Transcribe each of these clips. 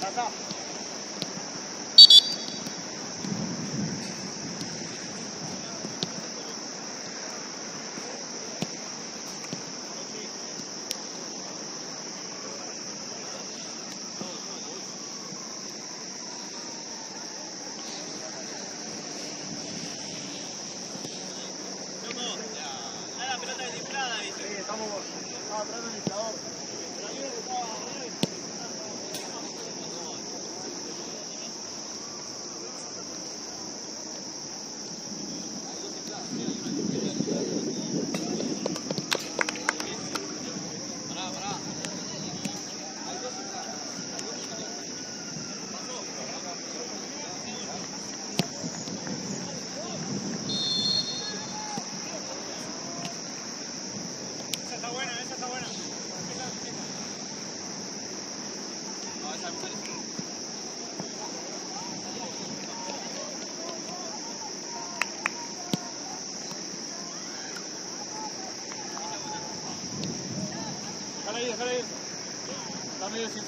老赵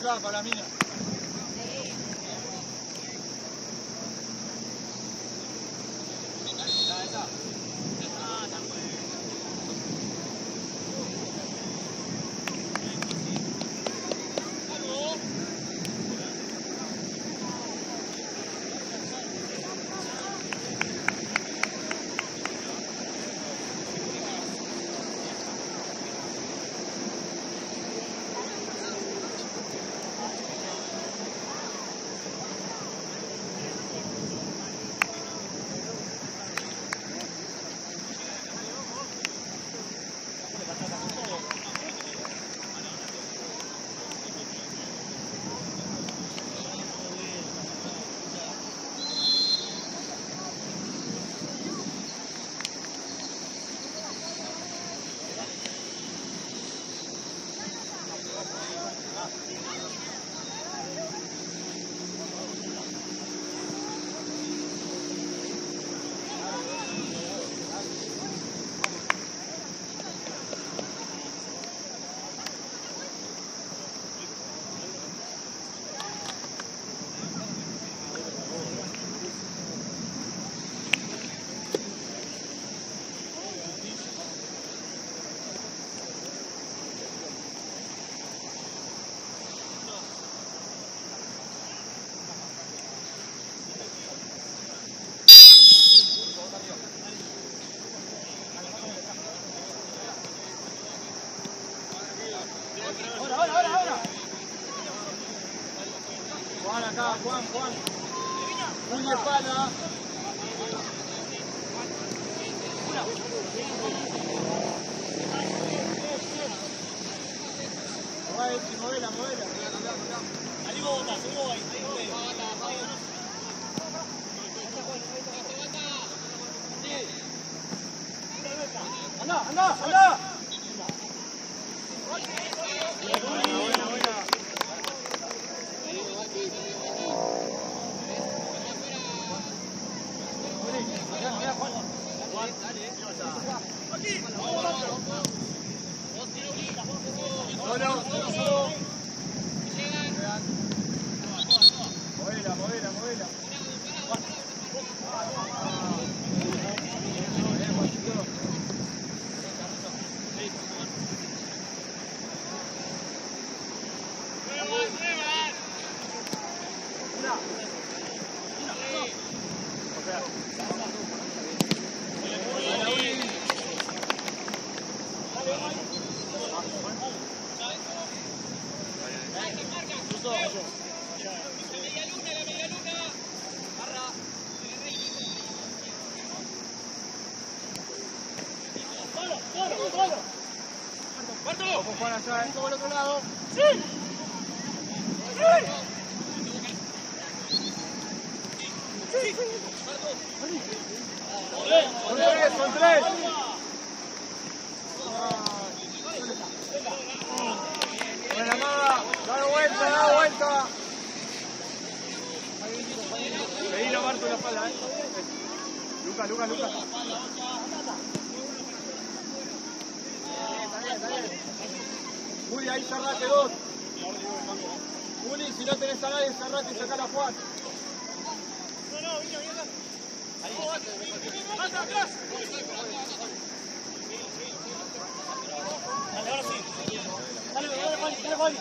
para la tres, son tres. Buena maga, da vuelta, da vuelta. Seguí la Marto la espalda, eh. Lucas, Lucas, Lucas. Muy ahí cerrate dos. Uli, si no tenés a nadie, cerrate y sacala a Juan. Dale, ahora sí. Dale, dale, Juan, dale, Juan.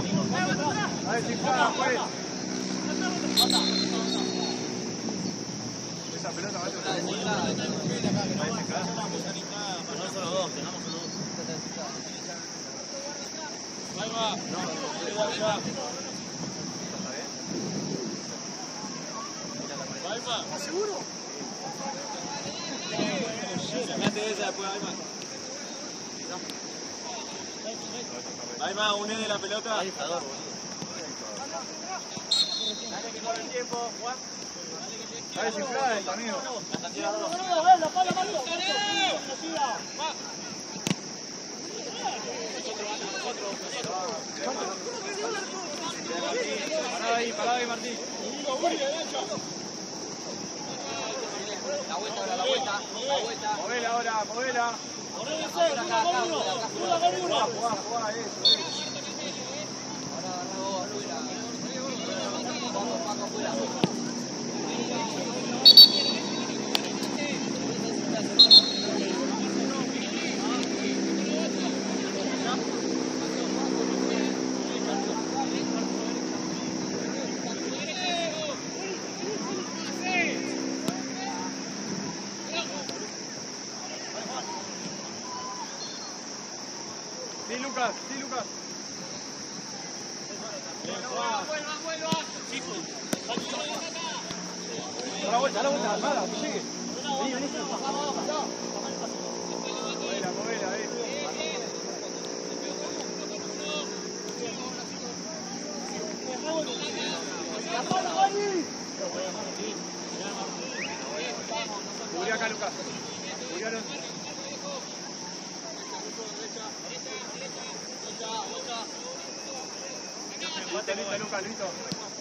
Matu, anda, ya. A ver si está, pues. Esa pelota va a ser Hay más, une de la pelota. Dale que corre el tiempo, Juan. Dale amigo. La Marco. Marco, sí, tira. Pará ahí, pará ahí, Martín. Movela ahora, movela. Ordenese, uno con uno. Uno con Jugá, jugá, eso, eso. Sí, Lucas, sí, Lucas. Da la vuelta, da la vuelta, armada, que llegue. Vení, vení. Movela, movela, eso. La pala, Vani. Cubrí acá, Lucas. Cubrí Alonso. Listo, listo, Lucas, listo.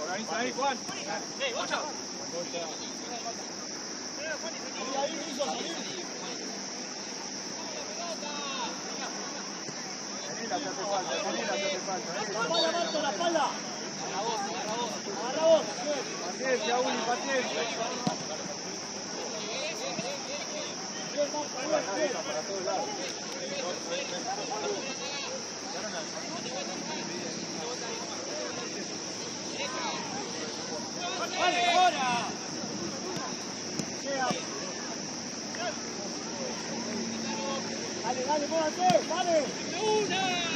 Organiza ahí, Juan. Ahí, hizo salir. Falta, falta. La. Agarra. Dale, dale, muévate, dale. Una.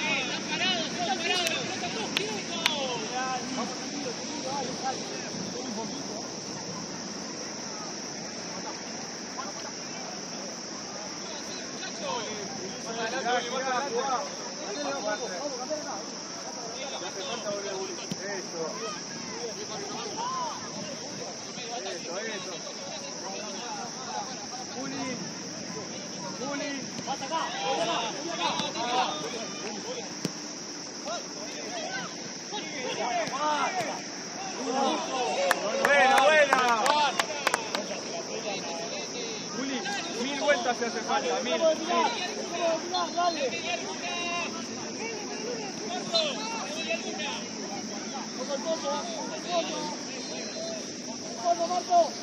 Gracias. casa, mil. Marco, Marco.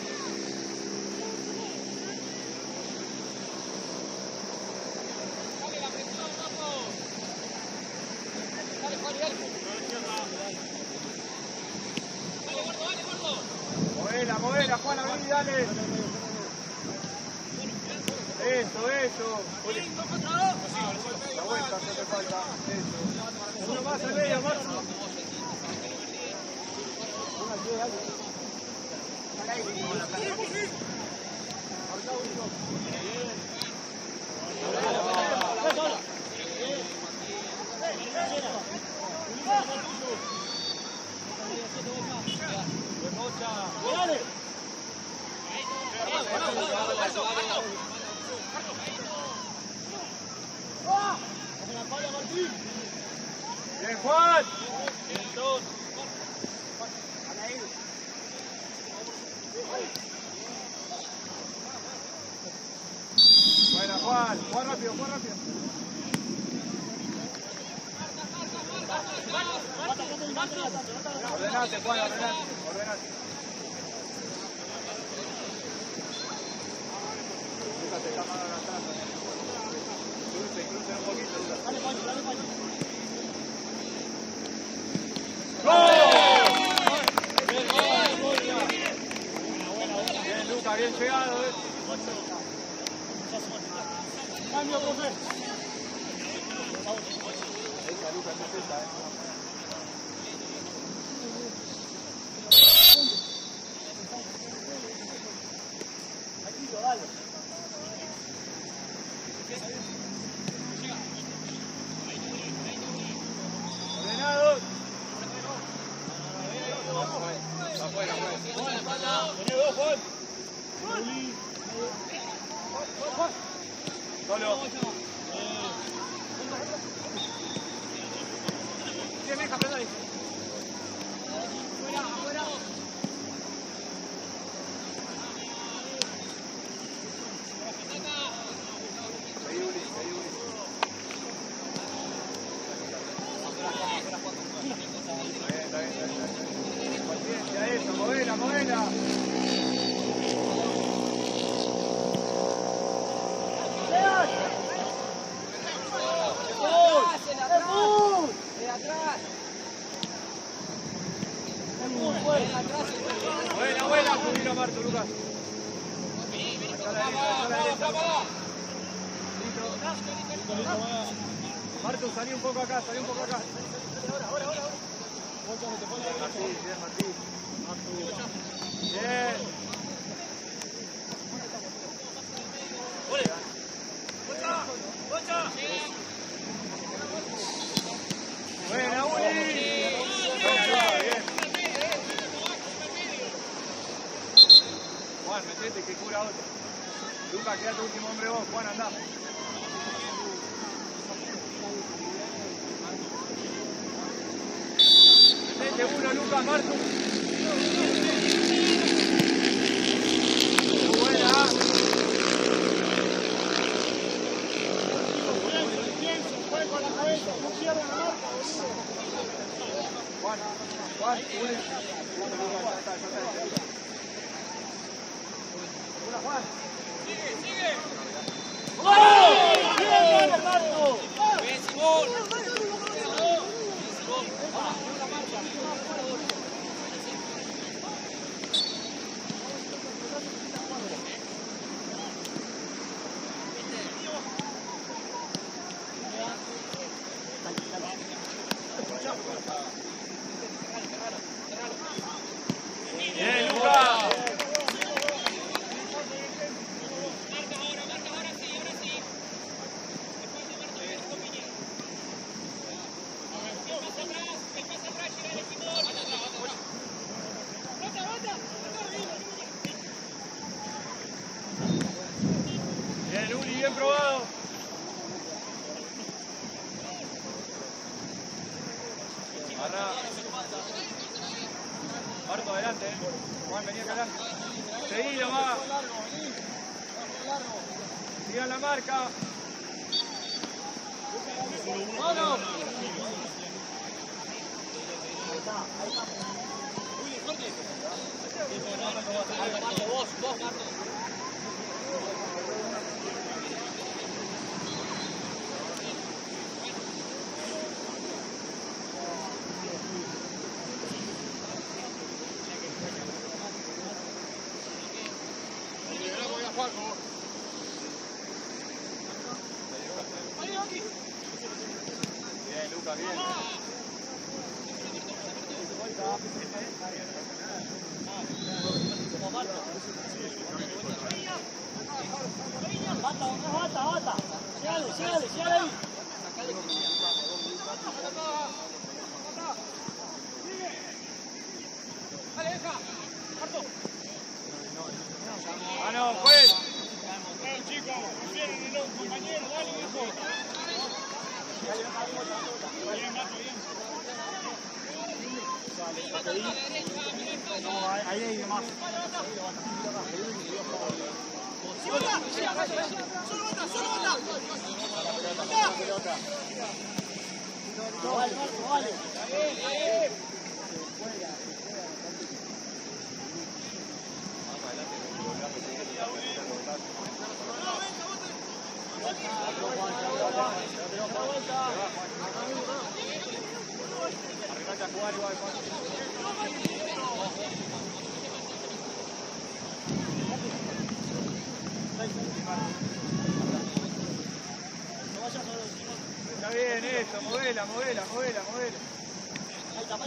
dale. Eso, eso. La vuelta, se te falta. Eso. Uno más al medio, más. Está bien eso, movela, movela, movela, movela. Ahí está,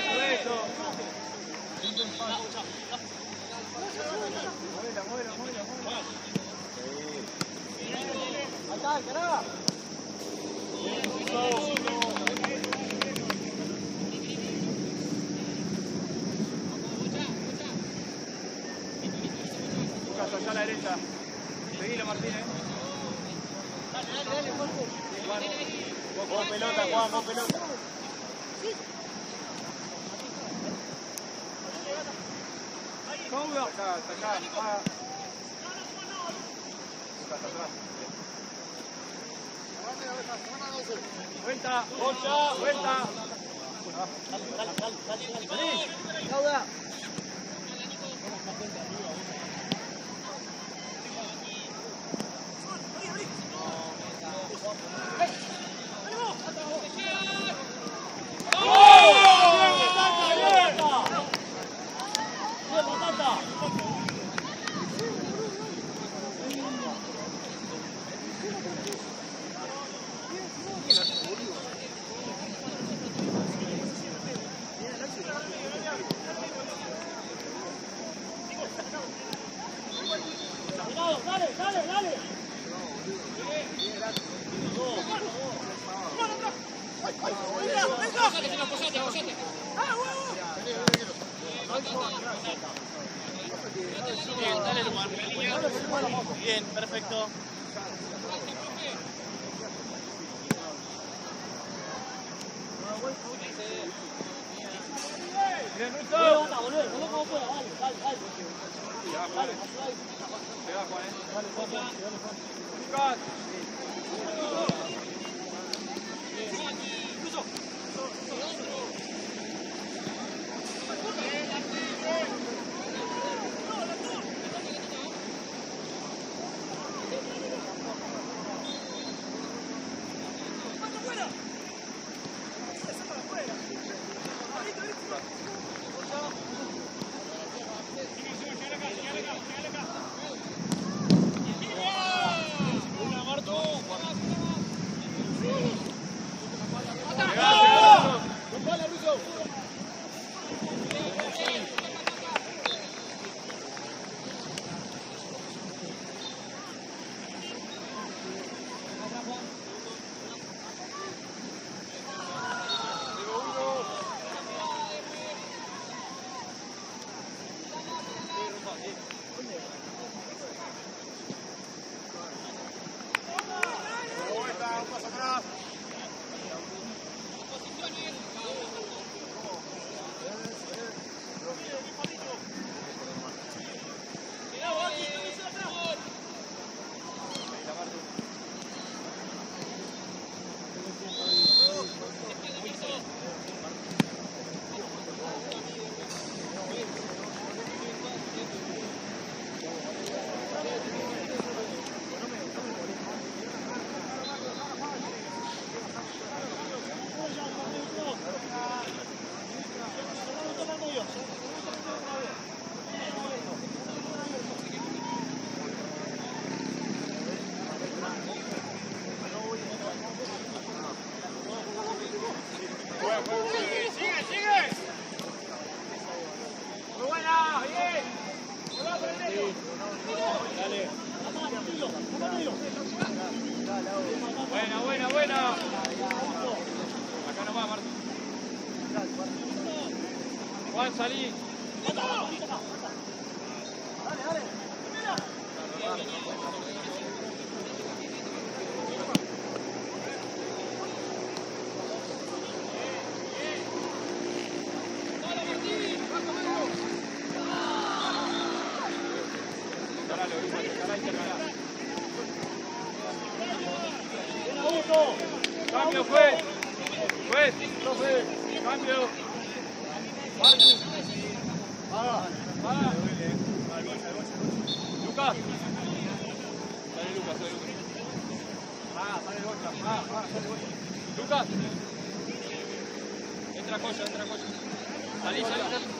eso, eso. Muévela, muévela, Lucas. Entra coche, entra coche. Salí, salí, salí.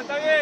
Está bien,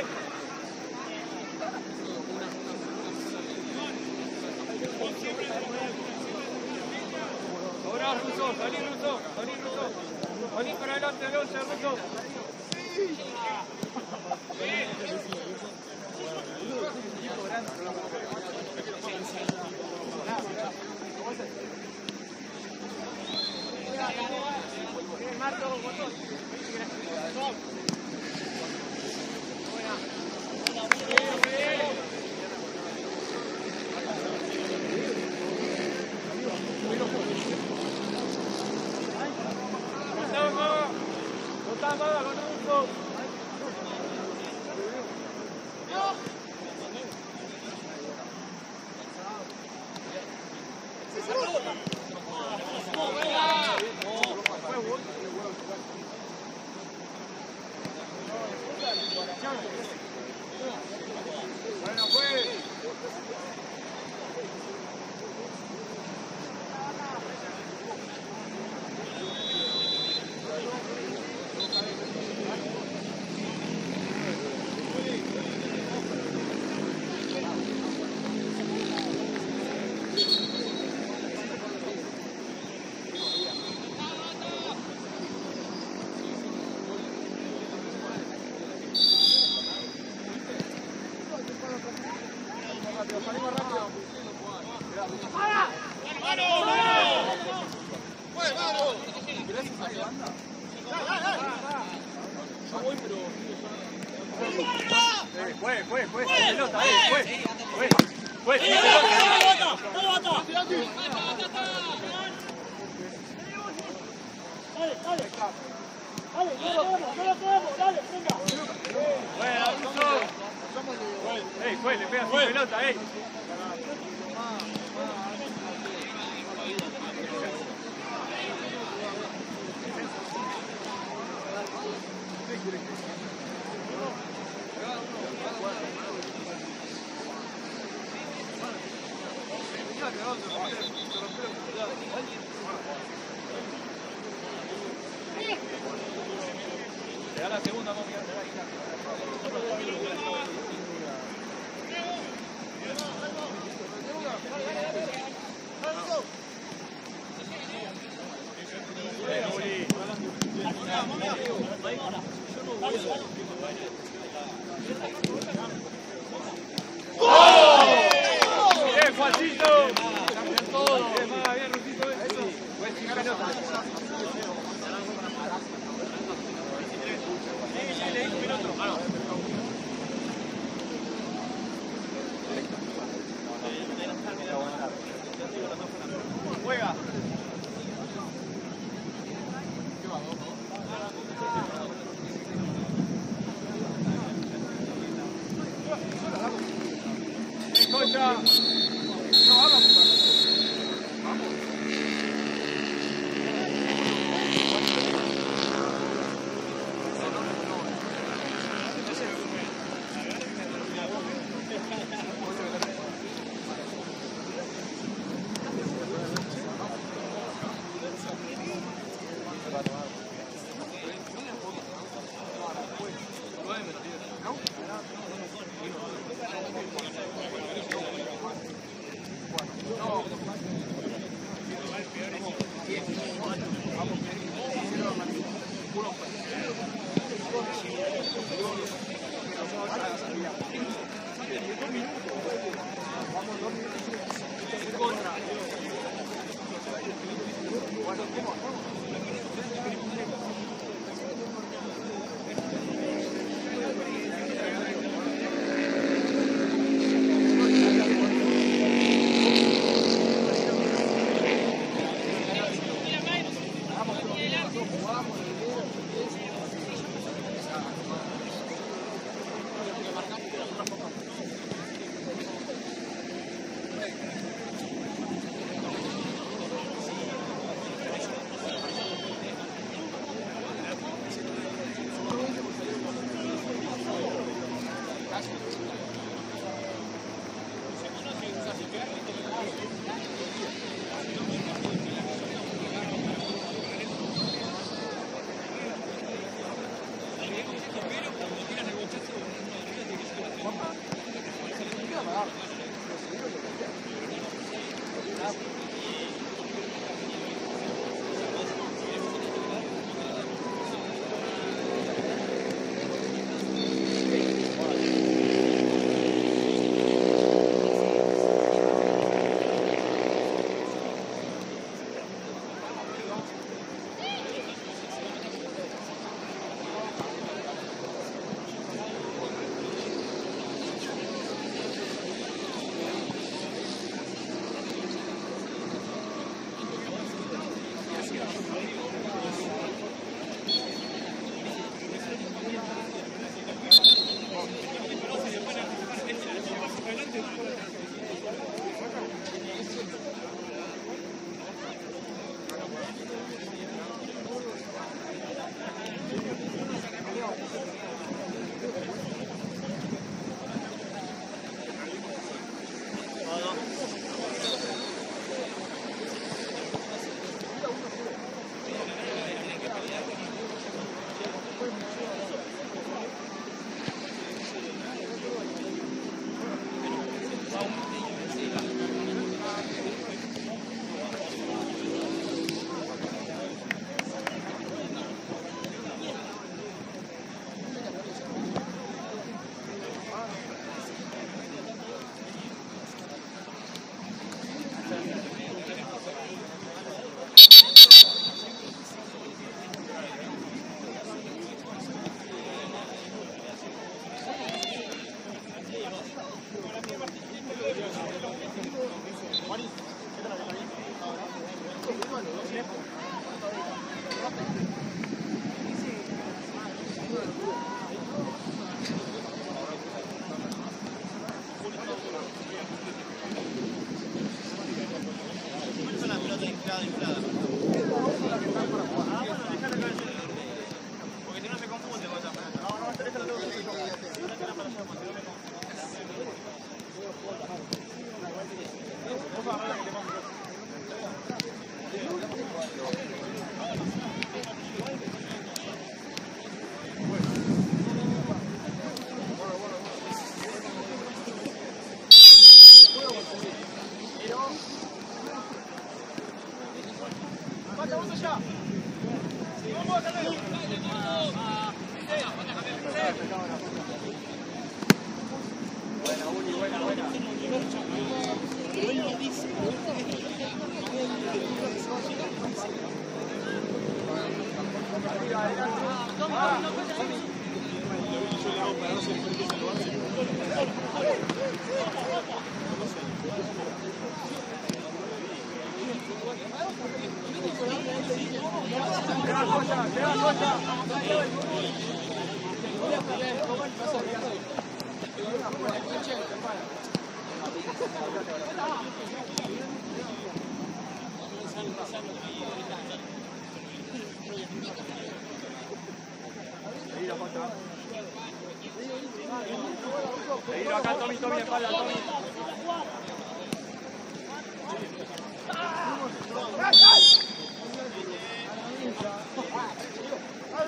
Seguir acá, Tommy, Tommy, espalda, Tommy.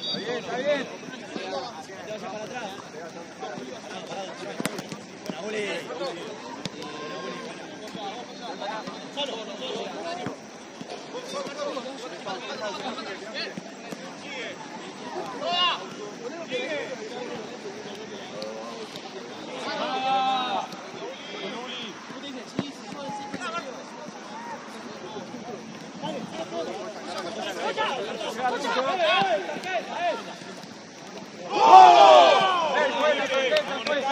Está bien, está bien. Ey, buena, contenta, pues.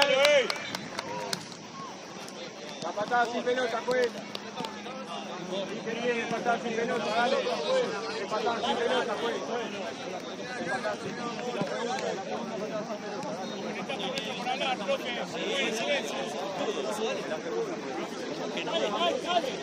La patada sin pelota, cuenta. ¿Qué tiene patada sin pelota? Dale. ¿Qué patada sin pelota, cuenta? ¿Qué patada sin Está bien, Núñez, está bien.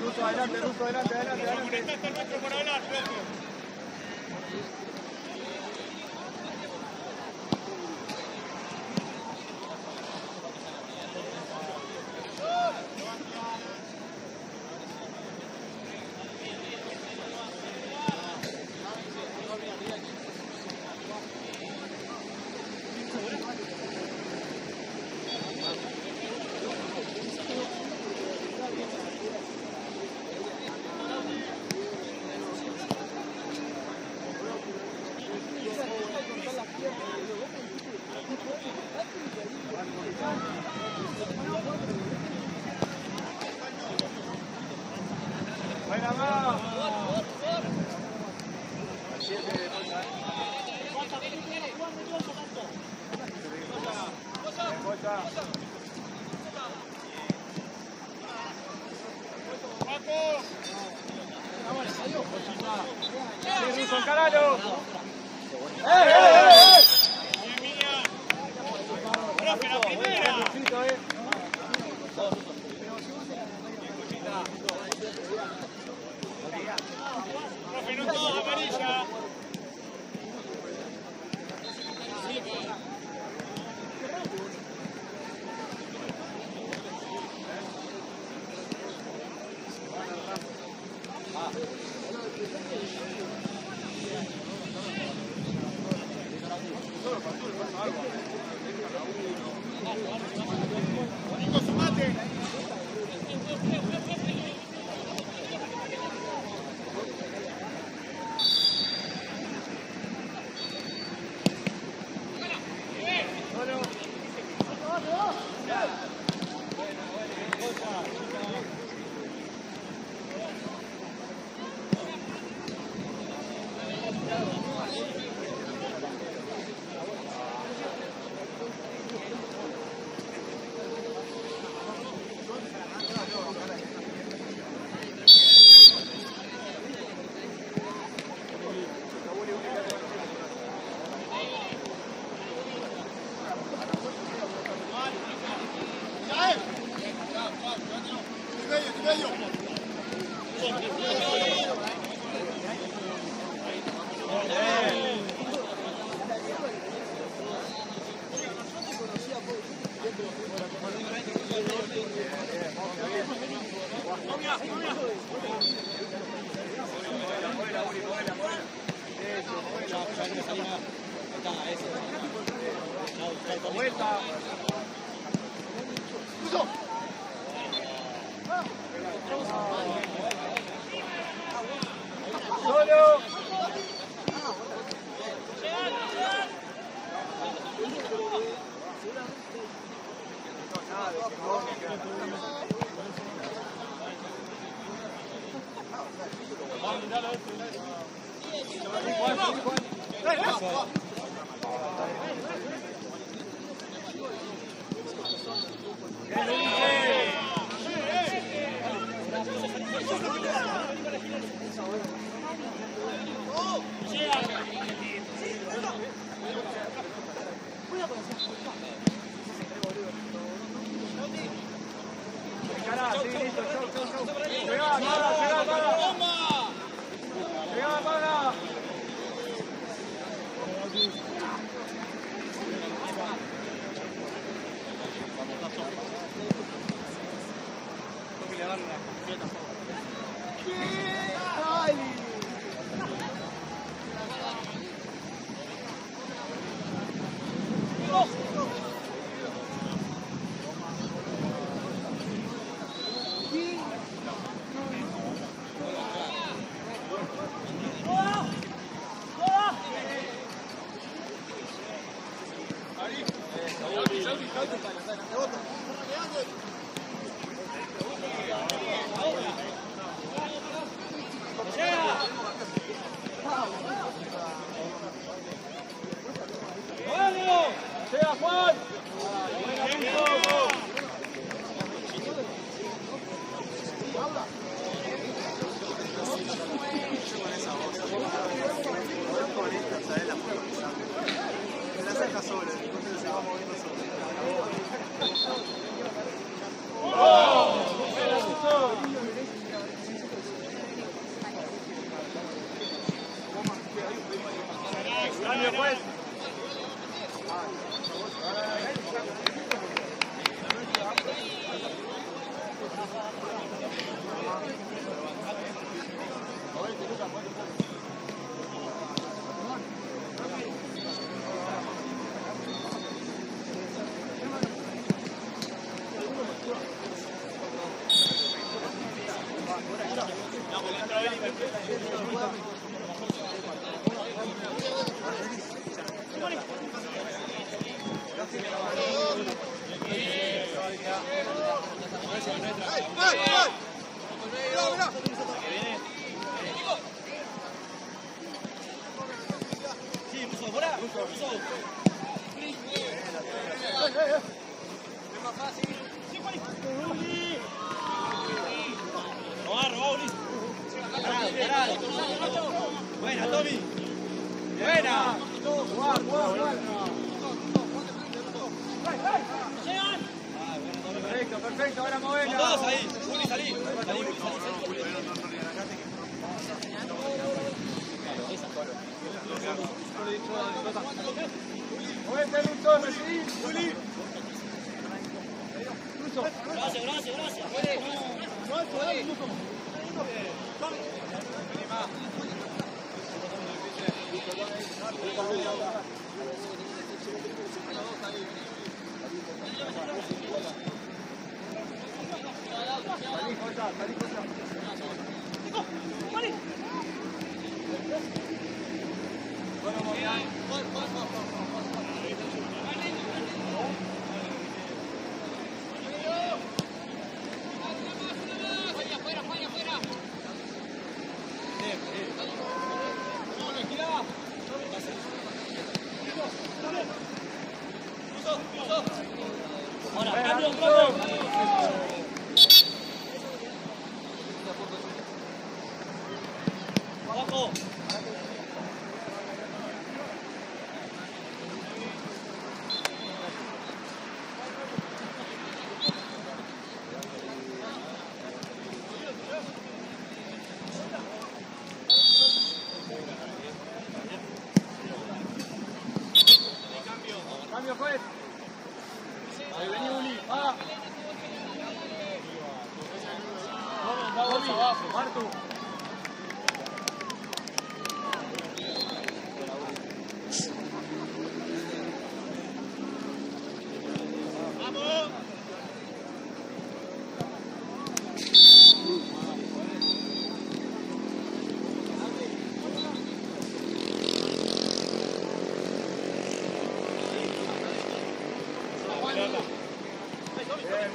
Ruso, adelante, Ruso, adelante, adelante, adelante. É outra.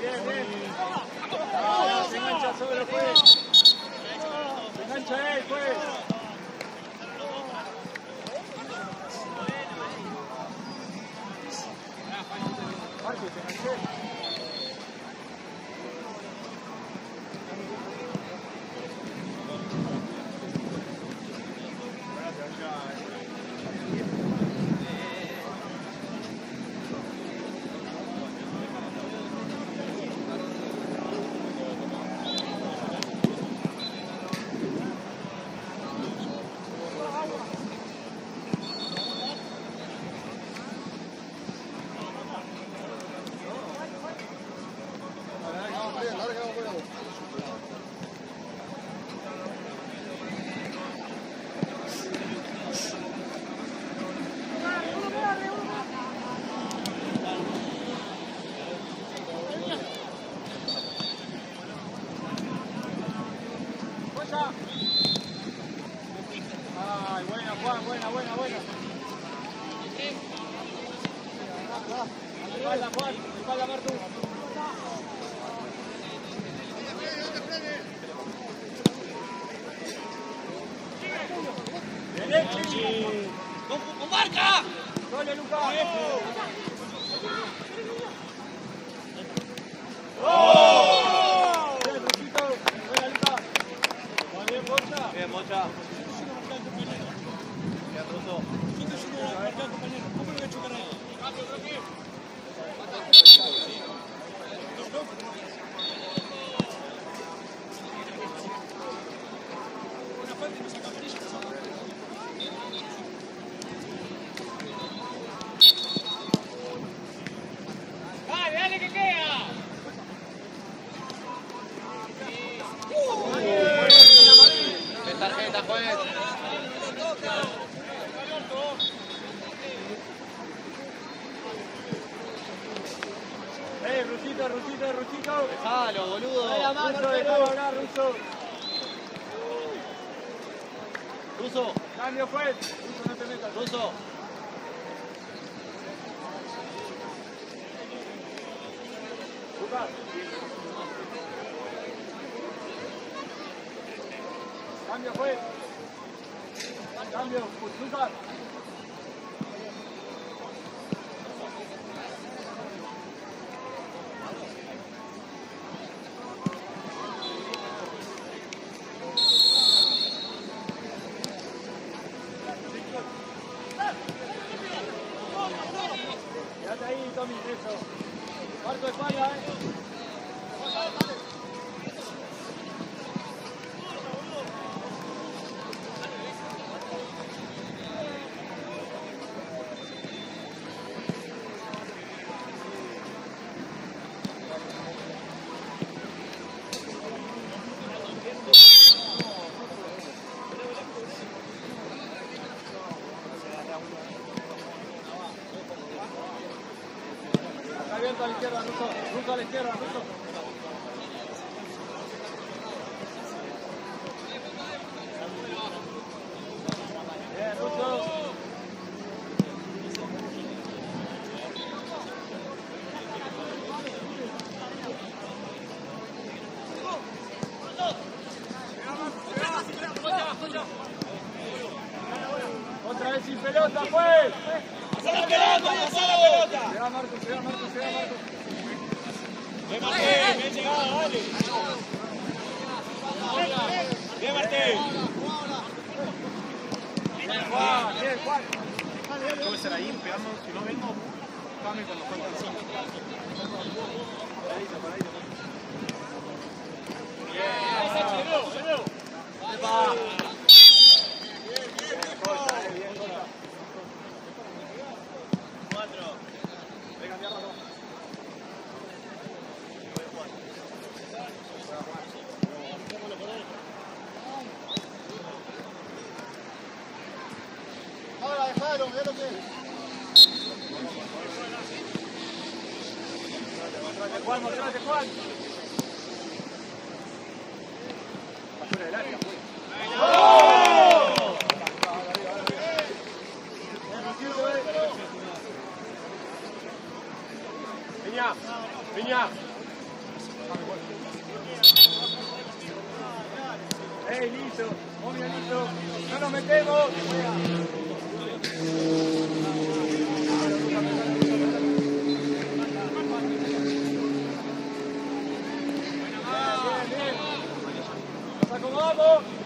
Bien, bien, Aí eu. Tommy, eso. Marco, España, eh. entero a nuestro, nunca le entero a nuestro Bravo!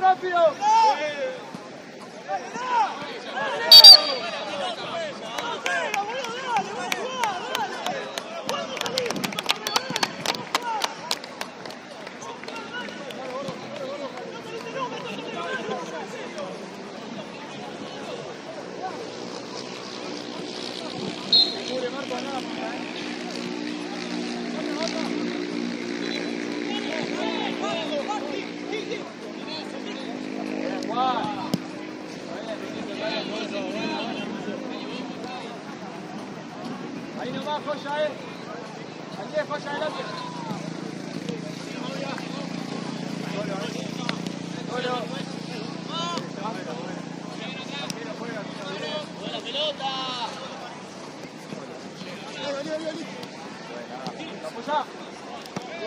Rabião!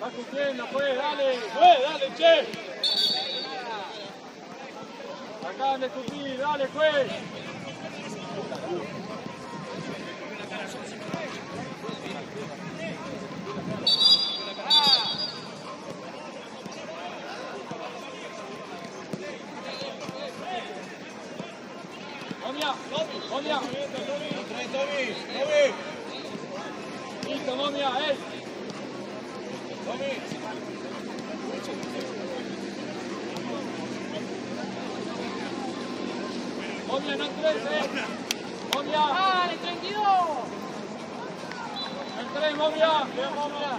Va cumpliendo, pues, dale. ¡Eh, dale, che! Acaban de escupir, dale, pues. Momia, momia. Trae, Tommy, Tommy. Listo, momia, eh. Tommy. Momia, no entres, eh. Momia. ¡Dale, 32! No entres, momia. Bien, momia.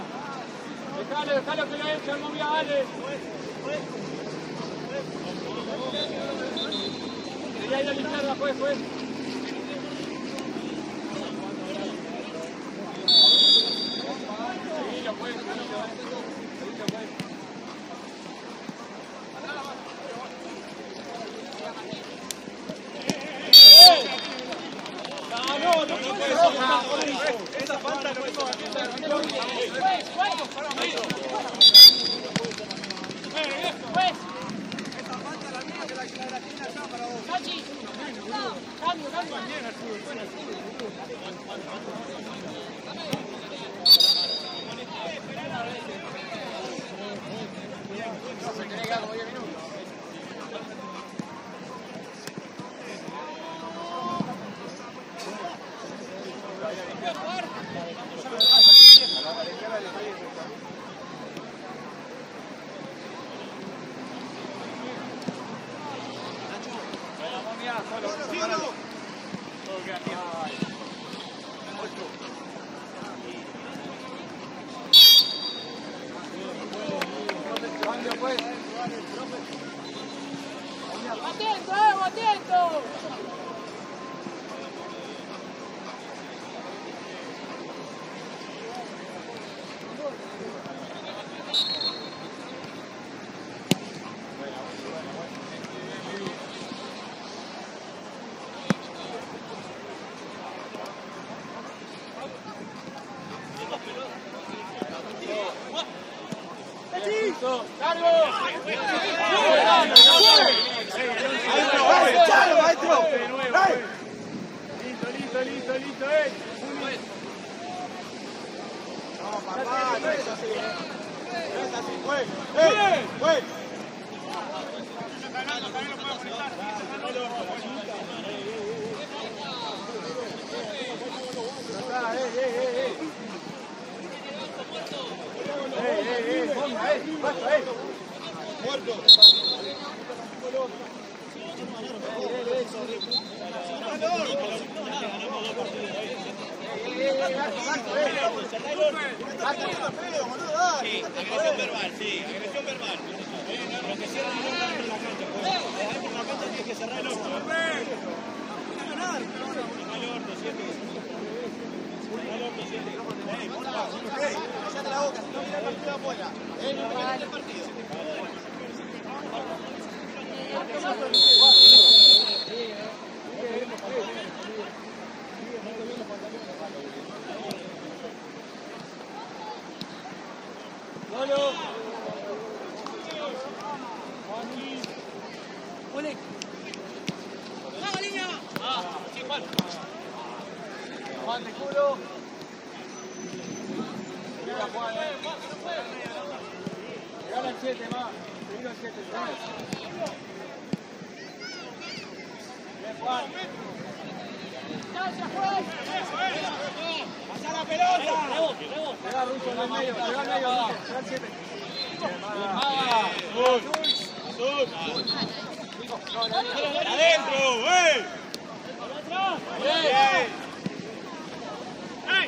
Dejalo, dejalo que lo eche el momia, dale. Y ahí a la izquierda, pues, pues. Seguilo, pues, seguilo, eh. Seguilo, pues. Esa falta lo mismo ¡Juez, juez! ¡Juez! ¡Sachi! ¡Cambio, cambio! Cambio, ¡Pasa la pelota! ¡Rebote, rebote! Pega Rucho en el medio, pega el medio, pega el 7. ¡Adentro! ¡Wey! ¡Ey! ¡Ey!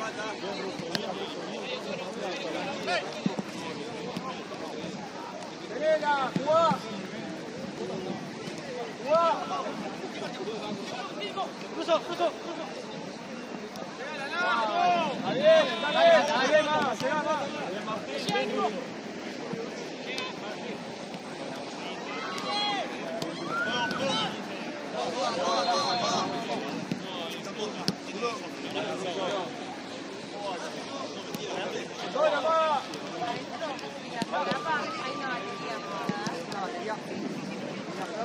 Bora, bora!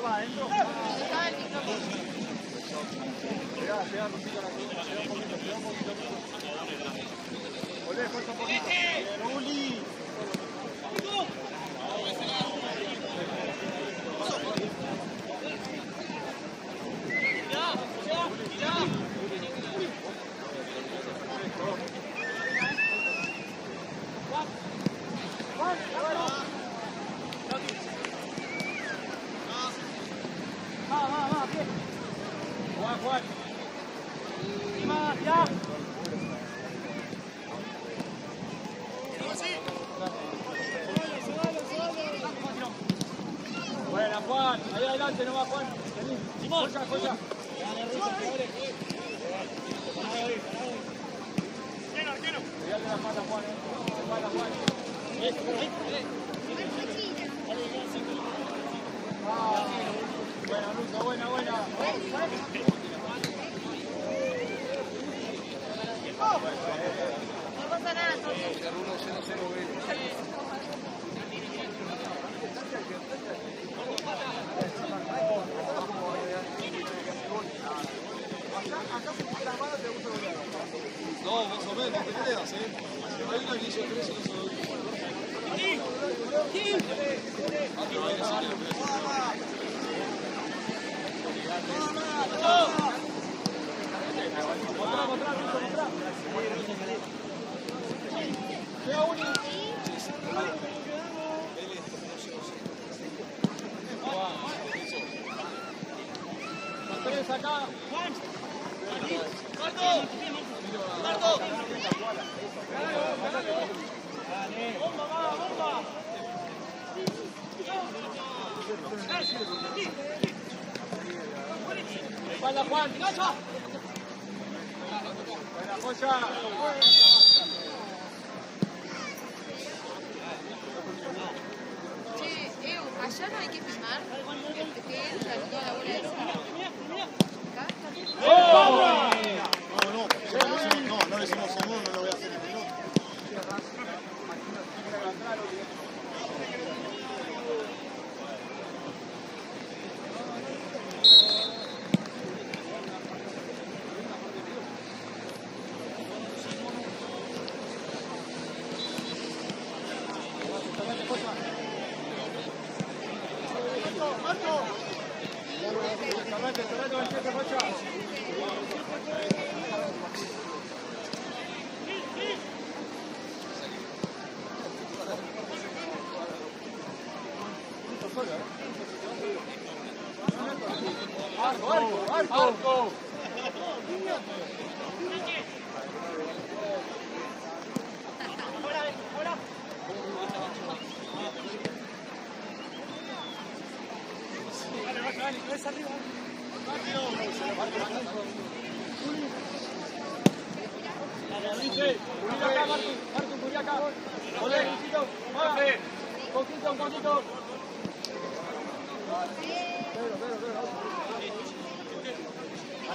va adentro. Cuidado, cuidado, cuidado cuidado Acá. Juan. Juan. Juan, Juan, Juan, Juan,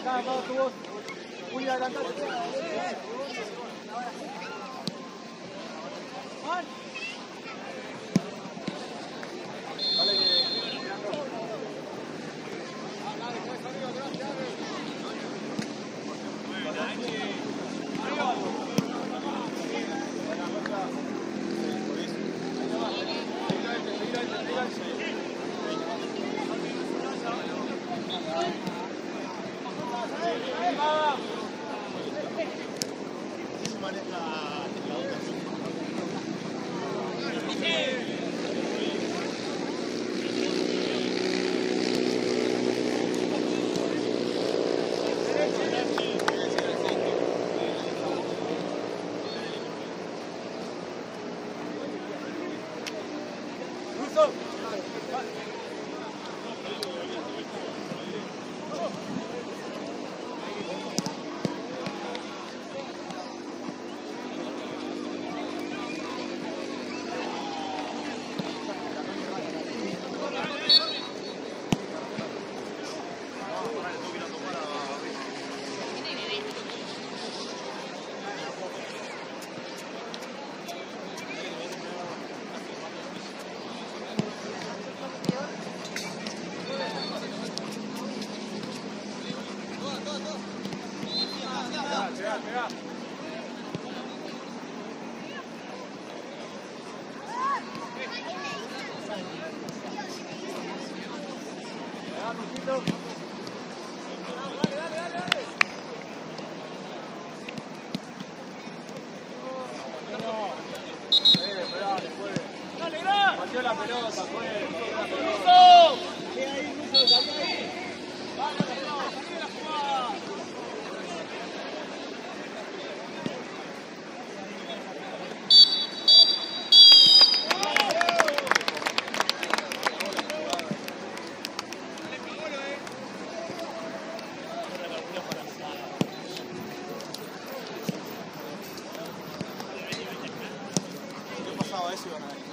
Acá, acá, funziona.